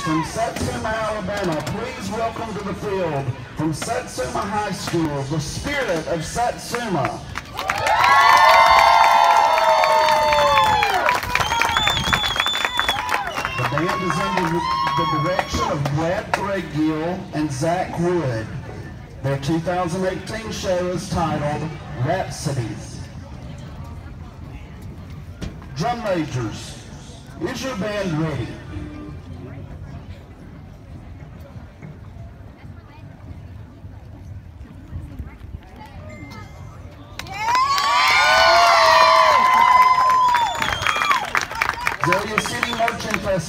from Satsuma, Alabama, please welcome to the field from Satsuma High School, the spirit of Satsuma. The band is under the the direction of Brad Threadgill and Zach Wood. Their 2018 show is titled Rhapsodies. Drum majors, is your band ready?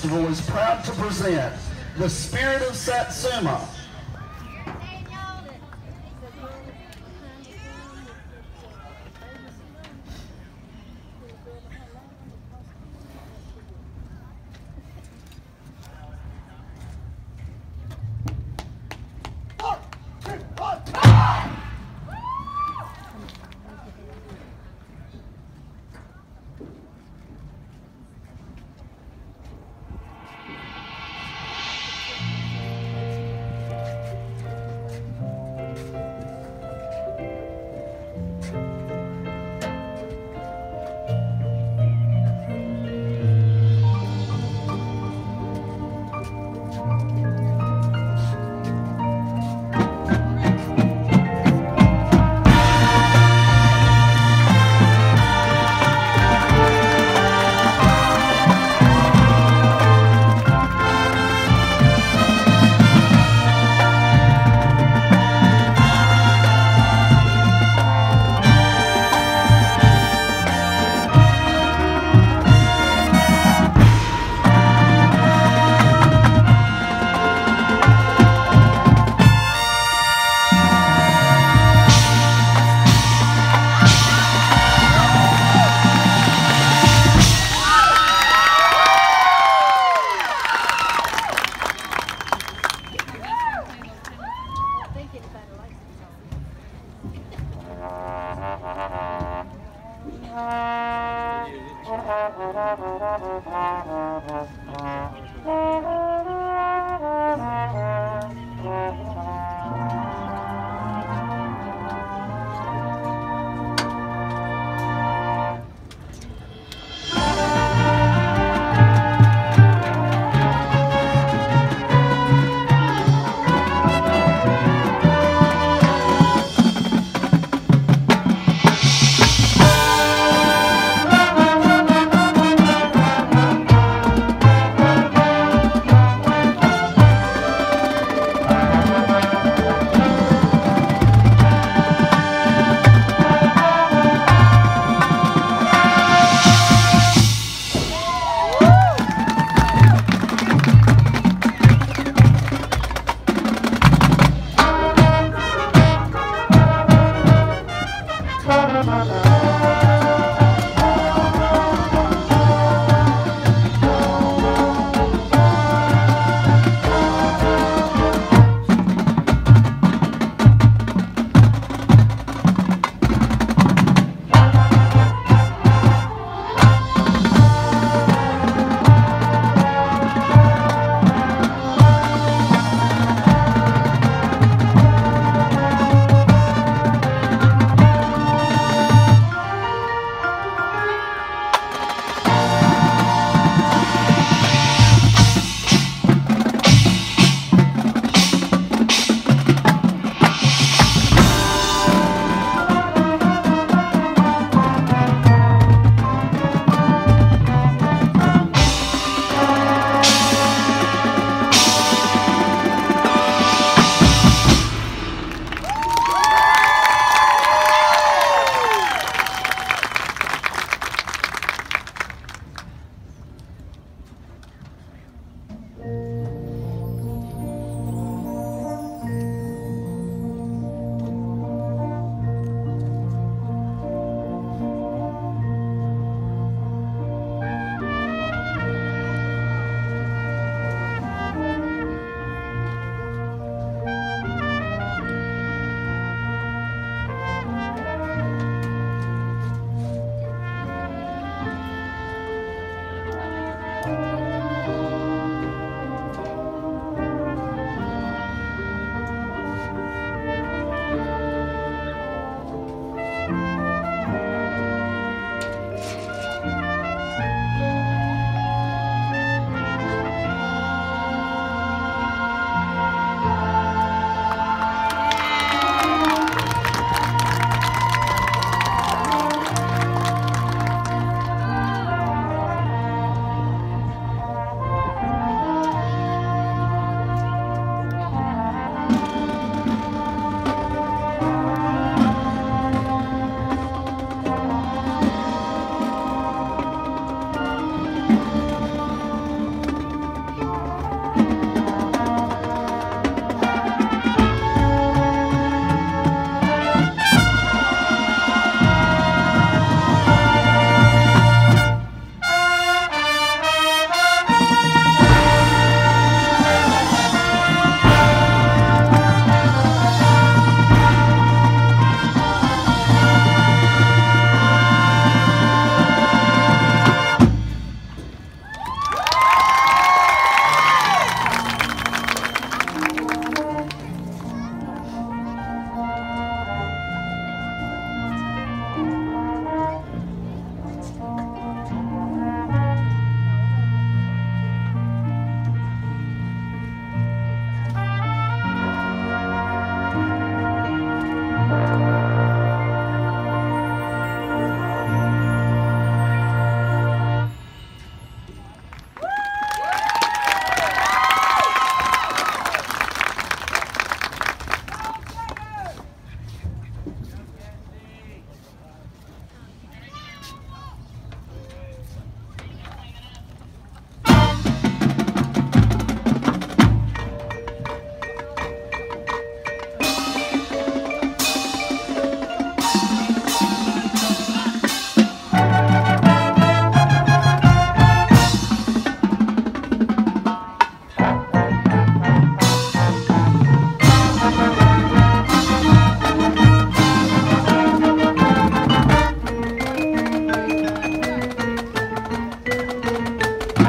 Festival is proud to present the Spirit of Satsuma.